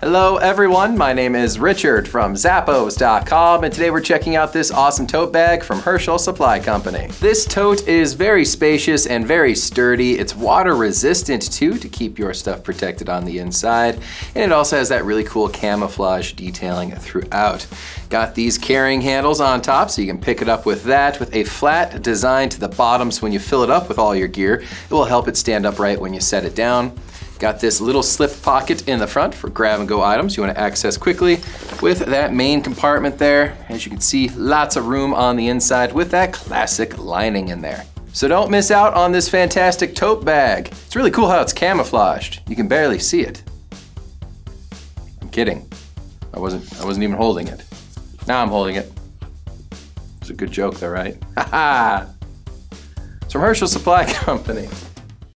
Hello everyone, my name is Richard from Zappos.com and today we're checking out this awesome tote bag from Herschel Supply Company. This tote is very spacious and very sturdy. It's water resistant too to keep your stuff protected on the inside and it also has that really cool camouflage detailing throughout. Got these carrying handles on top so you can pick it up with that with a flat design to the bottom so when you fill it up with all your gear it will help it stand upright when you set it down. Got this little slip pocket in the front for grab and go items you want to access quickly with that main compartment there. As you can see, lots of room on the inside with that classic lining in there. So don't miss out on this fantastic tote bag. It's really cool how it's camouflaged. You can barely see it. I'm kidding. I wasn't, I wasn't even holding it. Now I'm holding it. It's a good joke though, right? Ha ha! It's from Herschel Supply Company.